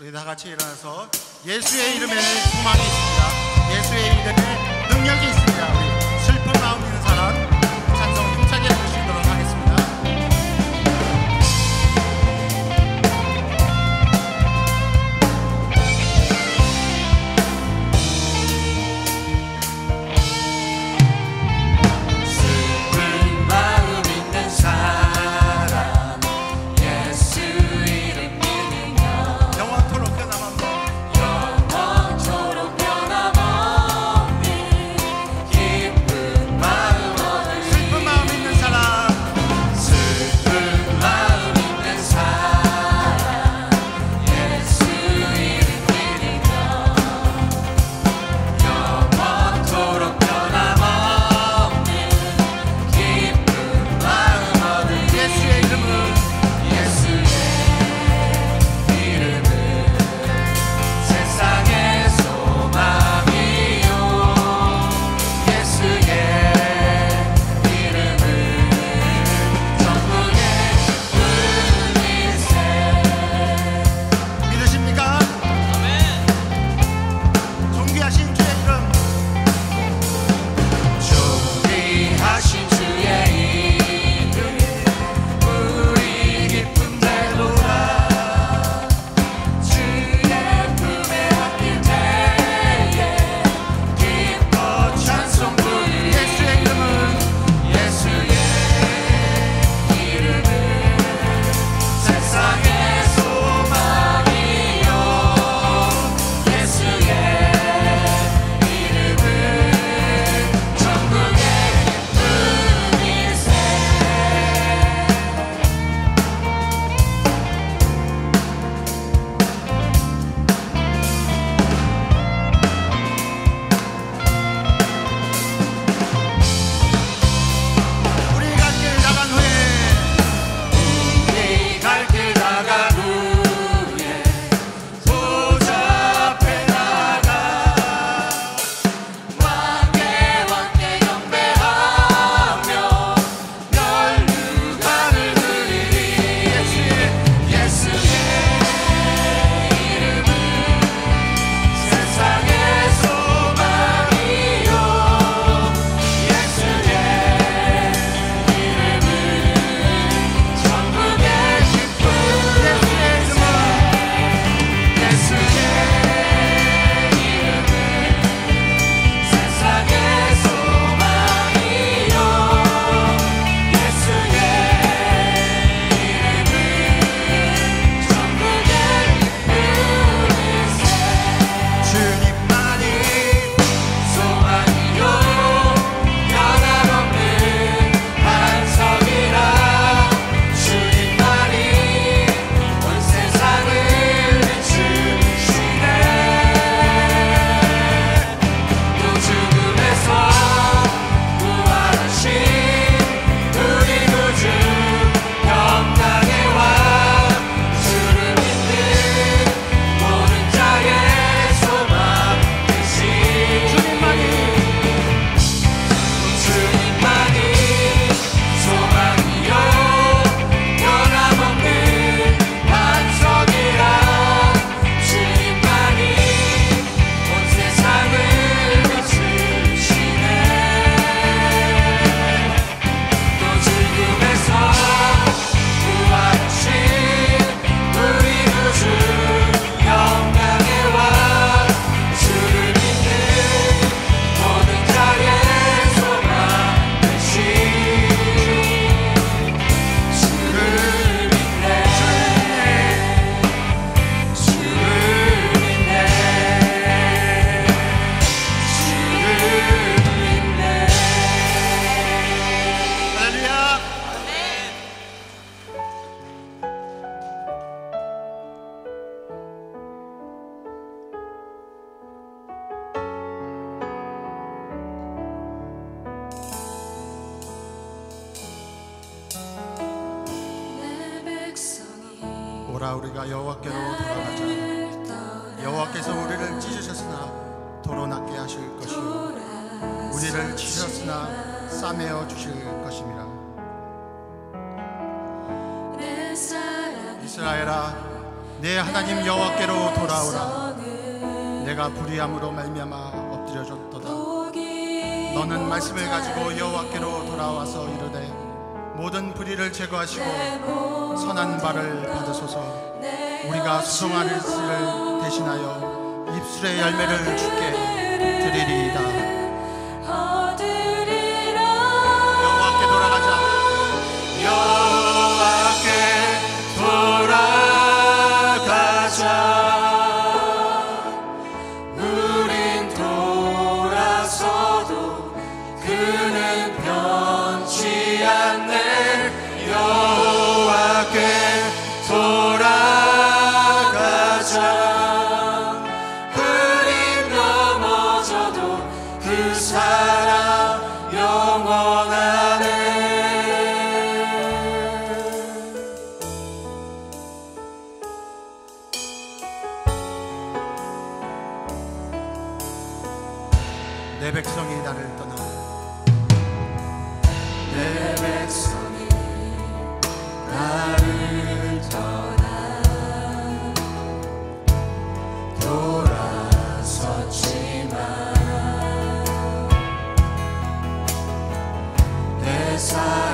우리 다 같이 일어나서 예수의 이름에 소망이 있습니다. 예수의 이름에 능력이 있습니다. 보라. 우리가 여호와께로 돌아가자. 여호와께서 우리를 찢으셨으나 도로 낫게 하실 것이요. 우리를 치셨으나 싸매어 주실 것이니라 이스라엘아 내 하나님 여호와께로 돌아오라. 내가 불의함으로 말미암아 엎드려졌도다. 너는 말씀을 가지고 여호와께로 돌아와서 이르되 모든 불의를 제거하시고 선한 바를 받으소서 우리가 수송하는 씨를 대신하여 입술의 열매를 주께 드리리이다. 내 백성이 나를 떠나. side.